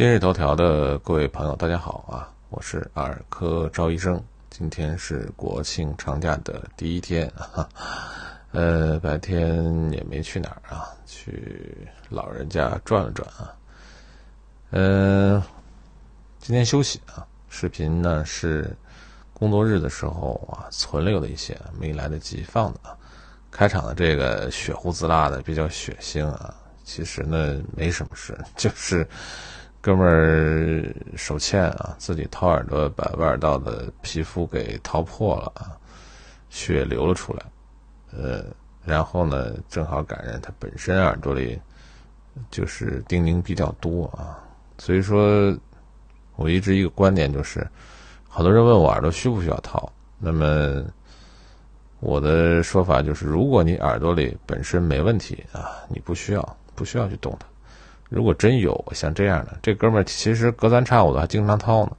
今日头条的各位朋友，大家好啊！我是耳科赵医生。今天是国庆长假的第一天啊，呃，白天也没去哪儿啊，去老人家转了转啊。嗯，今天休息啊。视频呢是工作日的时候啊存留的一些没来得及放的啊。开场的这个血呼滋啦的比较血腥啊，其实呢没什么事，就是。哥们儿手欠啊，自己掏耳朵把外耳道的皮肤给掏破了啊，血流了出来，呃，然后呢，正好感染他本身耳朵里就是叮咛比较多啊，所以说，我一直一个观点就是，好多人问我耳朵需不需要掏，那么我的说法就是，如果你耳朵里本身没问题啊，你不需要不需要去动它。如果真有像这样的，这哥们儿其实隔三差五的还经常掏呢，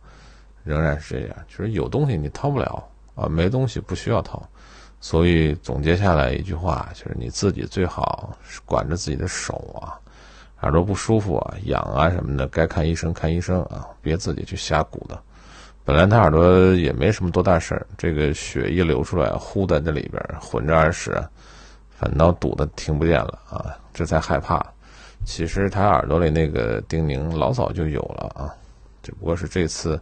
仍然是这样。就是有东西你掏不了啊，没东西不需要掏。所以总结下来一句话，就是你自己最好管着自己的手啊，耳朵不舒服啊、痒啊什么的，该看医生看医生啊，别自己去瞎鼓捣。本来他耳朵也没什么多大事儿，这个血一流出来，呼在这里边混着耳屎，反倒堵得听不见了啊，这才害怕。其实他耳朵里那个叮咛老早就有了啊，只不过是这次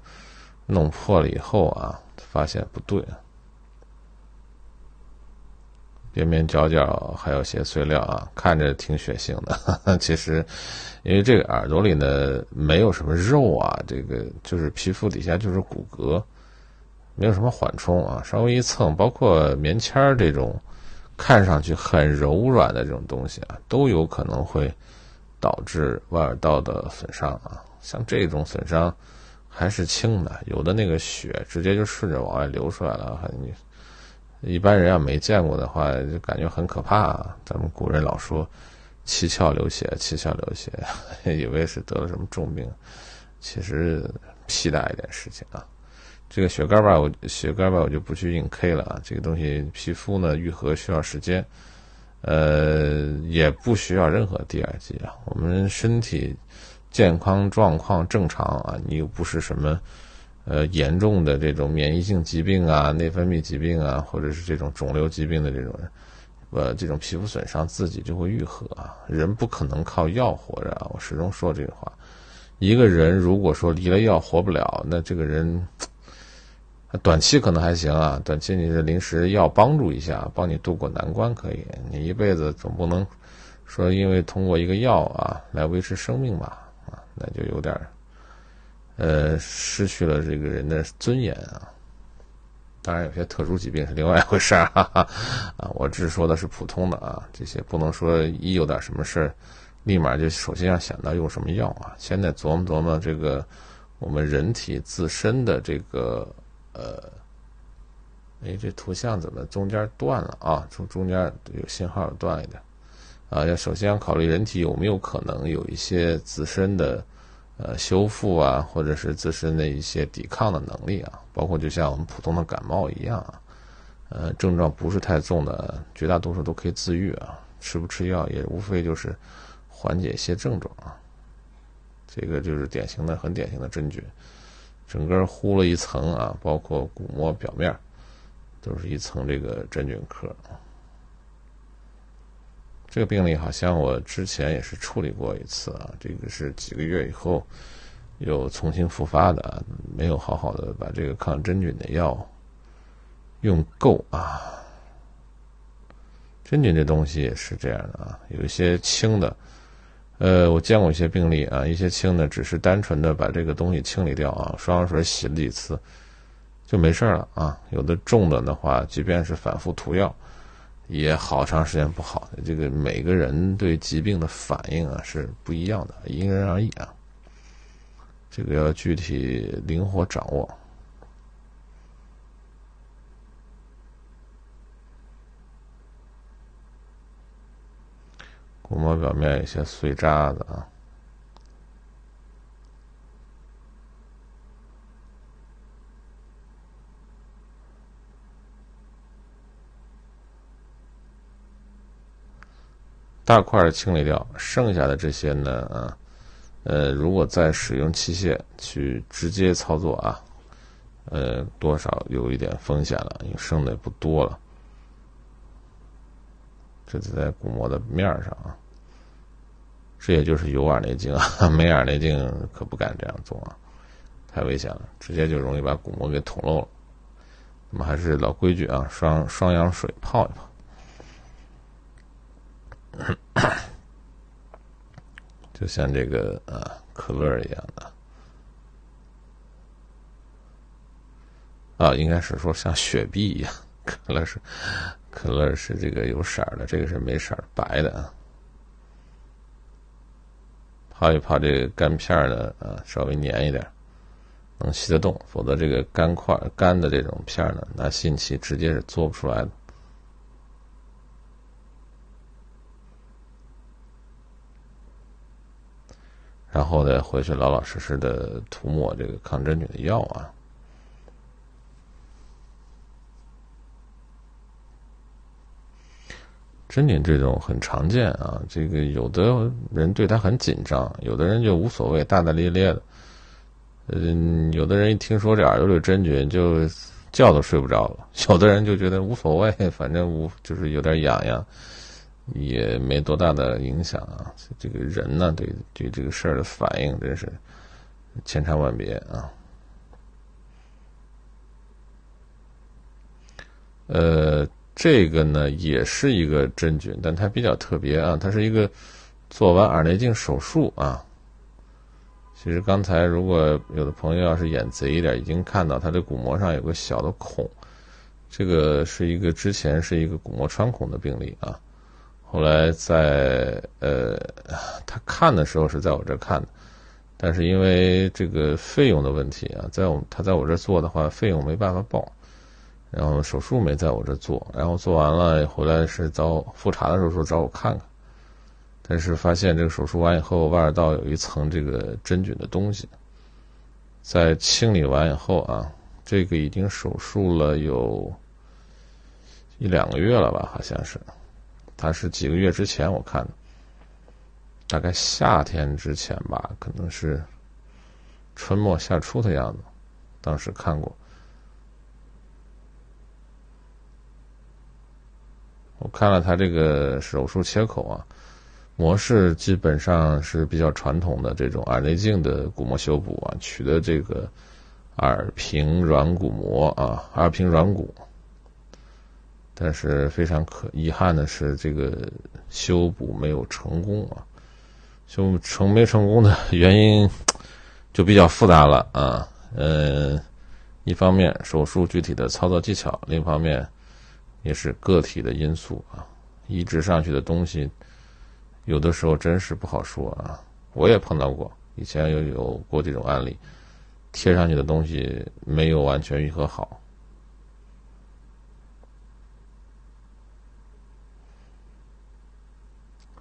弄破了以后啊，发现不对，边边角角还有些碎料啊，看着挺血腥的。其实，因为这个耳朵里呢没有什么肉啊，这个就是皮肤底下就是骨骼，没有什么缓冲啊，稍微一蹭，包括棉签这种看上去很柔软的这种东西啊，都有可能会。导致外耳道的损伤啊，像这种损伤还是轻的，有的那个血直接就顺着往外流出来了，你一般人要没见过的话，就感觉很可怕啊。咱们古人老说七窍流血，七窍流血，以为是得了什么重病，其实屁大一点事情啊。这个血干吧，我血干吧，我就不去硬 K 了啊。这个东西皮肤呢愈合需要时间。呃，也不需要任何第二剂啊。我们身体健康状况正常啊，你又不是什么呃严重的这种免疫性疾病啊、内分泌疾病啊，或者是这种肿瘤疾病的这种呃这种皮肤损伤，自己就会愈合啊。人不可能靠药活着啊，我始终说这个话。一个人如果说离了药活不了，那这个人。短期可能还行啊，短期你是临时要帮助一下，帮你渡过难关可以。你一辈子总不能说因为通过一个药啊来维持生命吧？啊，那就有点呃失去了这个人的尊严啊。当然，有些特殊疾病是另外一回事儿 啊。我只是说的是普通的啊，这些不能说一有点什么事儿，立马就首先要想到用什么药啊。现在琢磨琢磨这个我们人体自身的这个。呃，哎，这图像怎么中间断了啊？从中间有信号断一点啊。要首先要考虑人体有没有可能有一些自身的呃修复啊，或者是自身的一些抵抗的能力啊。包括就像我们普通的感冒一样啊，呃，症状不是太重的，绝大多数都可以自愈啊。吃不吃药也无非就是缓解一些症状啊。这个就是典型的、很典型的真菌。整个糊了一层啊，包括鼓膜表面，都是一层这个真菌壳。这个病例好像我之前也是处理过一次啊，这个是几个月以后又重新复发的，没有好好的把这个抗真菌的药用够啊。真菌这东西也是这样的啊，有一些轻的。呃，我见过一些病例啊，一些轻的只是单纯的把这个东西清理掉啊，刷完水洗了几次就没事了啊。有的重的的话，即便是反复涂药，也好长时间不好。这个每个人对疾病的反应啊是不一样的，因人而异啊。这个要具体灵活掌握。鼓膜表面有些碎渣子啊，大块的清理掉，剩下的这些呢，啊，呃，如果再使用器械去直接操作啊，呃，多少有一点风险了，因为剩的也不多了。这是在鼓膜的面上啊，这也就是有耳内镜啊，没耳内镜可不敢这样做啊，太危险了，直接就容易把鼓膜给捅漏了。那么还是老规矩啊，双双氧水泡一泡，就像这个啊可乐一样的。啊，应该是说像雪碧一样，可乐是。可乐是这个有色的，这个是没色白的啊。泡一泡这个干片呢，啊，稍微粘一点，能吸得动，否则这个干块干的这种片呢，拿吸气直接是做不出来的。然后呢，回去老老实实的涂抹这个抗真菌的药啊。真菌这种很常见啊，这个有的人对它很紧张，有的人就无所谓，大大咧咧的。嗯，有的人一听说这耳朵里真菌，就觉都睡不着了；有的人就觉得无所谓，反正无就是有点痒痒，也没多大的影响啊。这个人呢，对对这个事儿的反应真是千差万别啊。呃。这个呢也是一个真菌，但它比较特别啊，它是一个做完耳内镜手术啊。其实刚才如果有的朋友要是眼贼一点，已经看到它的鼓膜上有个小的孔，这个是一个之前是一个鼓膜穿孔的病例啊。后来在呃他看的时候是在我这看的，但是因为这个费用的问题啊，在我他在我这做的话，费用没办法报。然后手术没在我这做，然后做完了回来是找复查的时候说找我看看，但是发现这个手术完以后外耳道有一层这个真菌的东西，在清理完以后啊，这个已经手术了有一两个月了吧，好像是，他是几个月之前我看的，大概夏天之前吧，可能是春末夏初的样子，当时看过。看了他这个手术切口啊，模式基本上是比较传统的这种耳内镜的鼓膜修补啊，取的这个耳屏软骨膜啊，耳屏软骨。但是非常可遗憾的是，这个修补没有成功啊。修成没成功的原因就比较复杂了啊。嗯，一方面手术具体的操作技巧，另一方面。也是个体的因素啊，移植上去的东西，有的时候真是不好说啊。我也碰到过，以前有有过这种案例，贴上去的东西没有完全愈合好。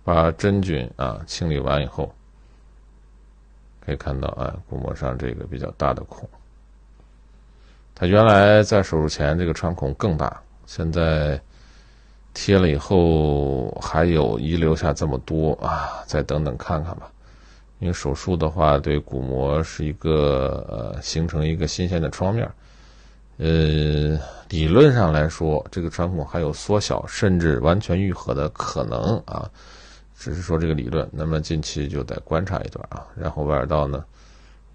把真菌啊清理完以后，可以看到啊，骨膜上这个比较大的孔，它原来在手术前这个穿孔更大。现在贴了以后还有遗留下这么多啊，再等等看看吧。因为手术的话，对骨膜是一个呃形成一个新鲜的创面呃，理论上来说，这个穿孔还有缩小甚至完全愈合的可能啊，只是说这个理论。那么近期就得观察一段啊，然后外耳道呢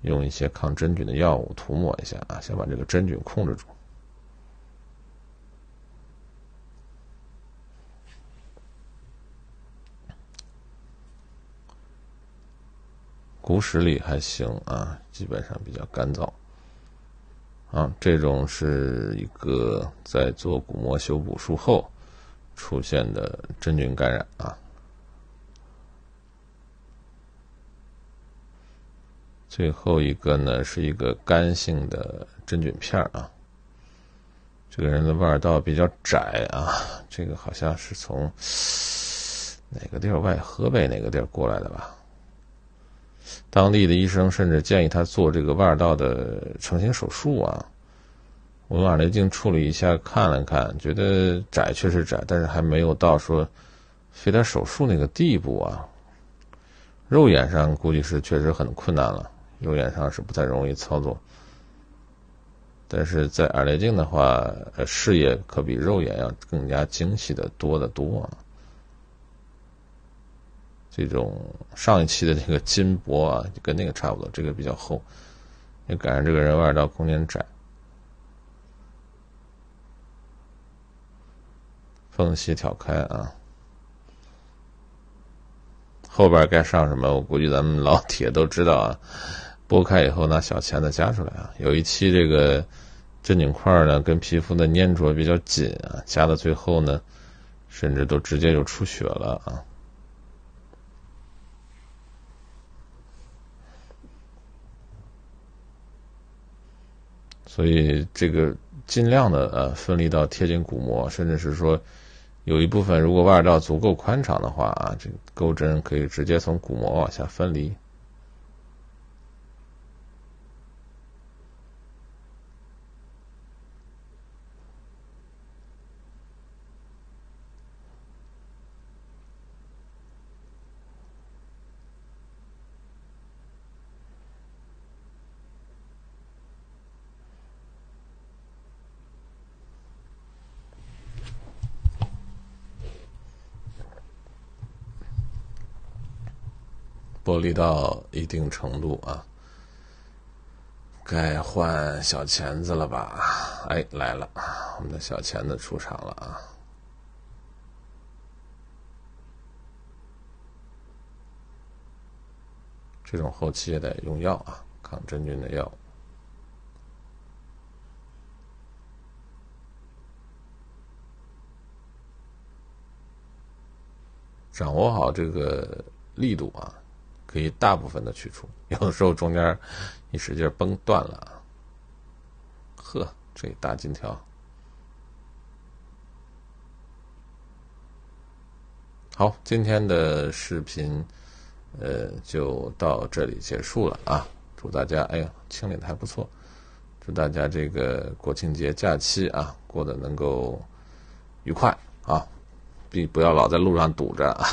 用一些抗真菌的药物涂抹一下啊，先把这个真菌控制住。骨实力还行啊，基本上比较干燥。啊，这种是一个在做骨膜修补术后出现的真菌感染啊。最后一个呢是一个干性的真菌片啊。这个人的外道比较窄啊，这个好像是从哪个地儿外河北哪个地儿过来的吧。当地的医生甚至建议他做这个外耳道的成型手术啊。我用耳内镜处理一下，看了看，觉得窄确实窄，但是还没有到说非得手术那个地步啊。肉眼上估计是确实很困难了，肉眼上是不太容易操作。但是在耳内镜的话，视野可比肉眼要更加精细的多得多。这种上一期的这个金箔啊，跟那个差不多，这个比较厚，也赶上这个人外道空间窄。缝隙挑开啊，后边该上什么？我估计咱们老铁都知道啊。剥开以后拿小钳子夹出来啊。有一期这个正经块呢跟皮肤的粘着比较紧啊，夹到最后呢，甚至都直接就出血了啊。所以这个尽量的呃分离到贴近鼓膜，甚至是说。有一部分，如果外耳道足够宽敞的话啊，这个钩针可以直接从鼓膜往下分离。剥离到一定程度啊，该换小钳子了吧？哎，来了，我们的小钳子出场了啊！这种后期也得用药啊，抗真菌的药，掌握好这个力度啊。可以大部分的取出，有的时候中间一使劲崩断了。呵，这大金条。好，今天的视频，呃，就到这里结束了啊！祝大家，哎呀，清理的还不错。祝大家这个国庆节假期啊，过得能够愉快啊，并不要老在路上堵着啊。